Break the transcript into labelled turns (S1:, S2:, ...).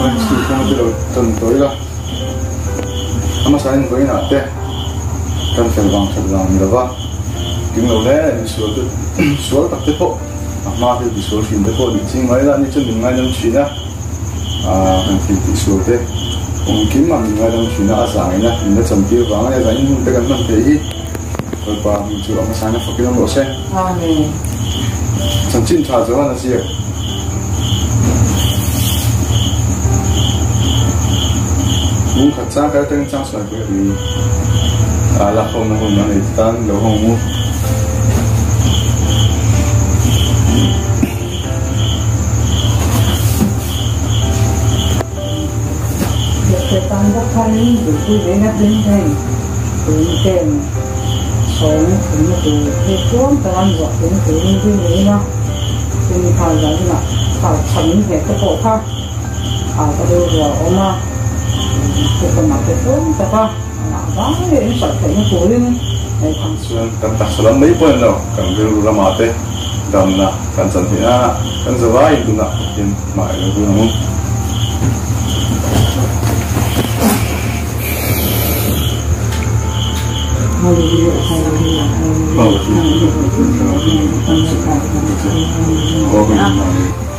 S1: のにして気持ちろとんとりがあんまされんこいなってたんせるばんせるばんみらば君のねしわてしわたってぽあまててしわしんでぽにちんがいだにちんにがいのちなあはんててしわておんきまにがいのちなあさんいなみんなちんてばんやがいんてかんなんていこばみちろあんまさなふきのろせ
S2: あね
S1: ちんちんたぞなしや mun kha cha ka ten chang sa ko ni ala khom na hom na ni tan lo hom mu
S2: Hãy subscribe cho kênh Ghiền Mì Gõ Để không bỏ lỡ những video hấp dẫn 啊，他这个我们。 그것만큼 제가 나가에 인사되는 고인
S1: 수는 간딱스런 메이퍼에서 강대로라 마테 담나 간산이야 간서와 이구나 인 마이고 너무 어,